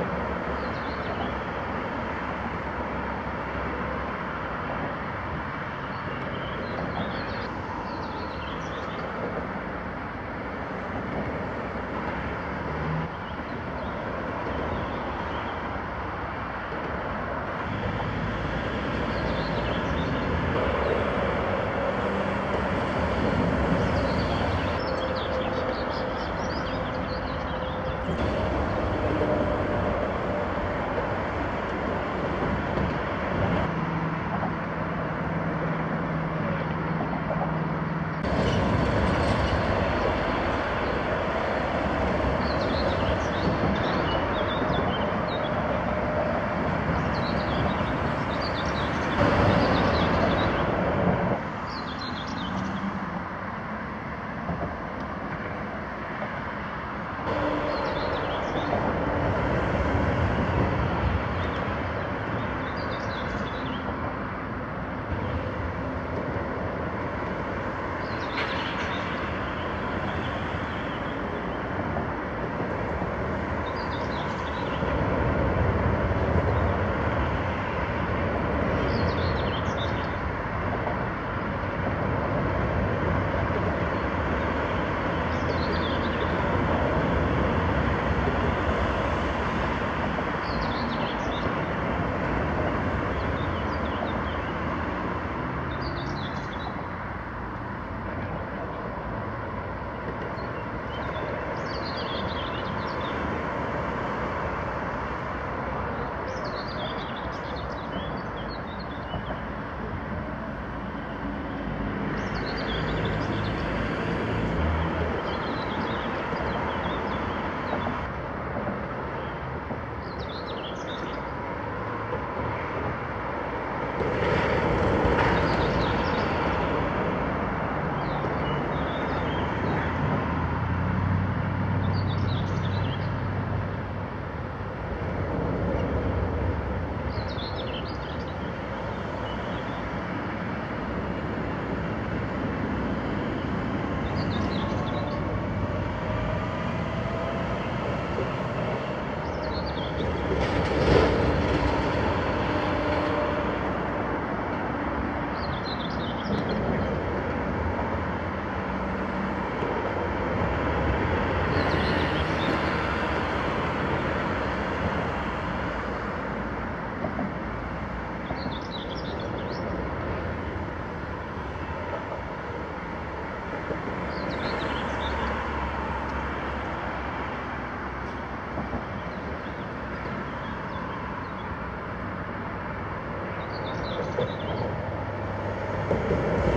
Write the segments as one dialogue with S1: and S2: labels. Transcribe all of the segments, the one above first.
S1: answer.
S2: Thank you.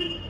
S3: Thank you.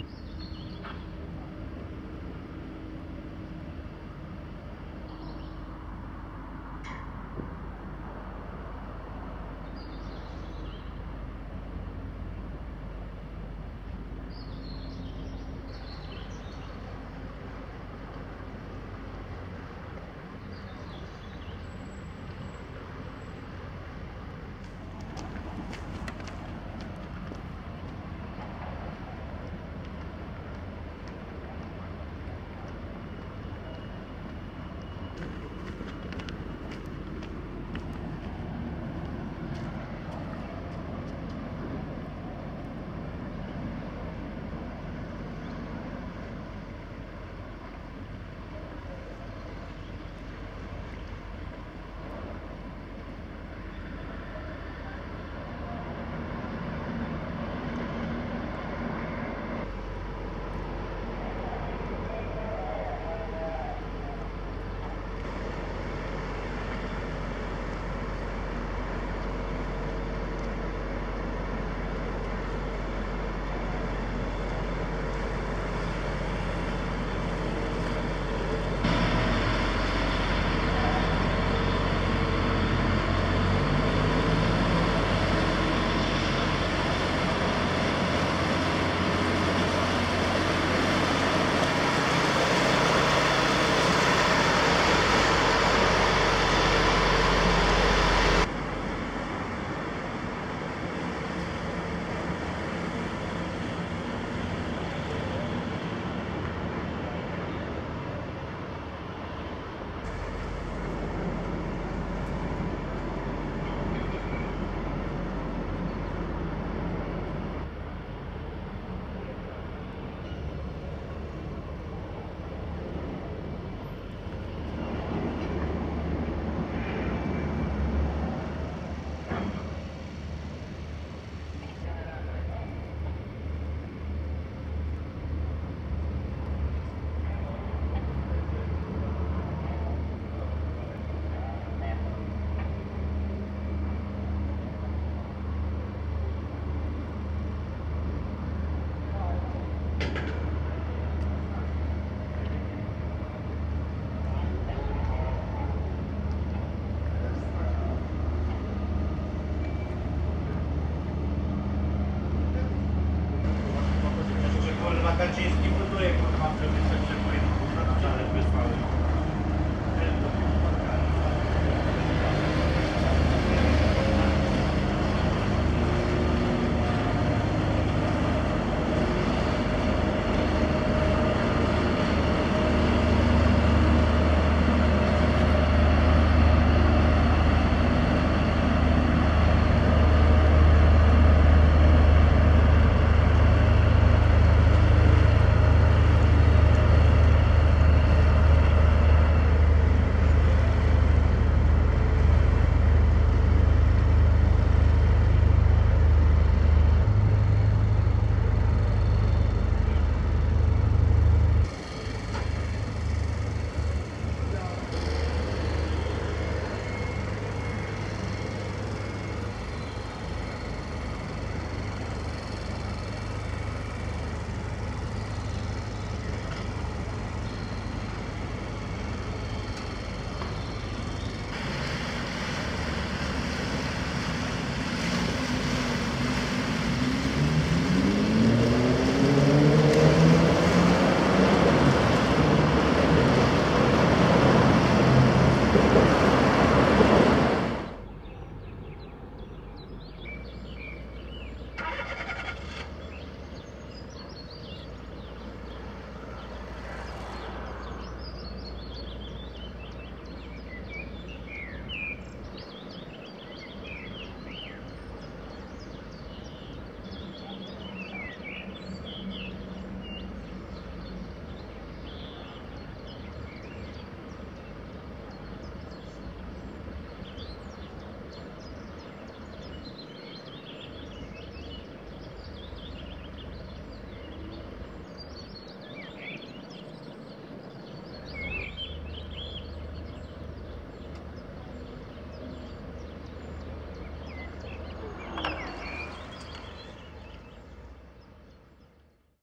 S4: Dacă 5 tipuri, 2